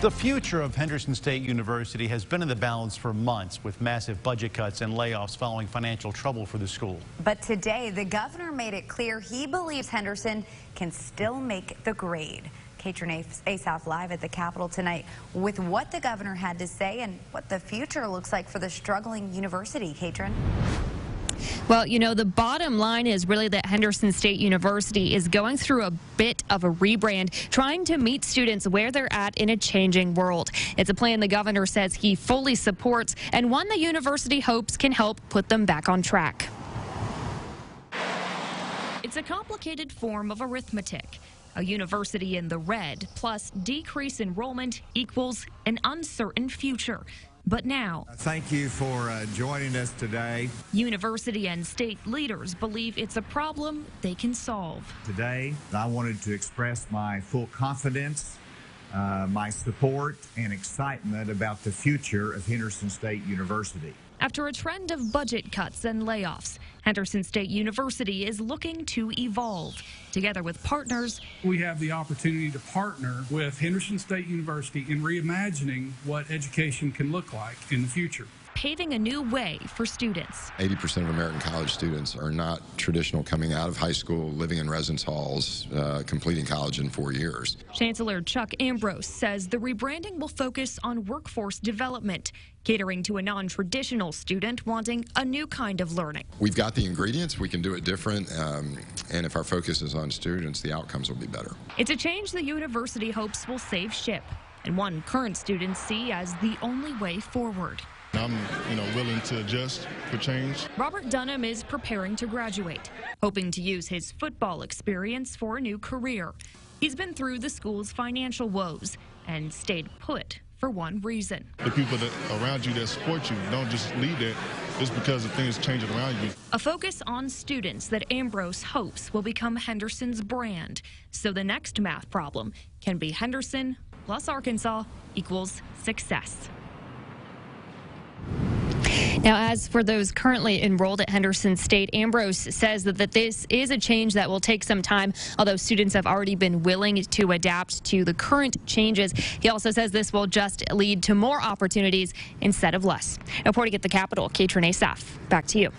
The future of Henderson State University has been in the balance for months with massive budget cuts and layoffs following financial trouble for the school. But today, the governor made it clear he believes Henderson can still make the grade. Katrin Asaf live at the Capitol tonight with what the governor had to say and what the future looks like for the struggling university. Katrin. Well, you know, the bottom line is really that Henderson State University is going through a bit of a rebrand, trying to meet students where they're at in a changing world. It's a plan the governor says he fully supports and one the university hopes can help put them back on track. It's a complicated form of arithmetic. A university in the red plus decrease enrollment equals an uncertain future. But now, thank you for uh, joining us today. University and state leaders believe it's a problem they can solve. Today, I wanted to express my full confidence, uh, my support, and excitement about the future of Henderson State University. After a trend of budget cuts and layoffs, Henderson State University is looking to evolve. Together with partners, we have the opportunity to partner with Henderson State University in reimagining what education can look like in the future paving a new way for students. 80% of American college students are not traditional coming out of high school, living in residence halls, uh, completing college in four years. Chancellor Chuck Ambrose says the rebranding will focus on workforce development, catering to a non traditional student wanting a new kind of learning. We've got the ingredients, we can do it different, um, and if our focus is on students, the outcomes will be better. It's a change the university hopes will save ship, and one current students see as the only way forward. I'm, you know, willing to adjust for change. Robert Dunham is preparing to graduate, hoping to use his football experience for a new career. He's been through the school's financial woes and stayed put for one reason. The people that around you that support you don't just leave it. It's because of things changing around you. A focus on students that Ambrose hopes will become Henderson's brand. So the next math problem can be Henderson plus Arkansas equals success. Now, as for those currently enrolled at Henderson State, Ambrose says that, that this is a change that will take some time, although students have already been willing to adapt to the current changes. He also says this will just lead to more opportunities instead of less. Reporting at the Capitol, Katrin Asaf, back to you.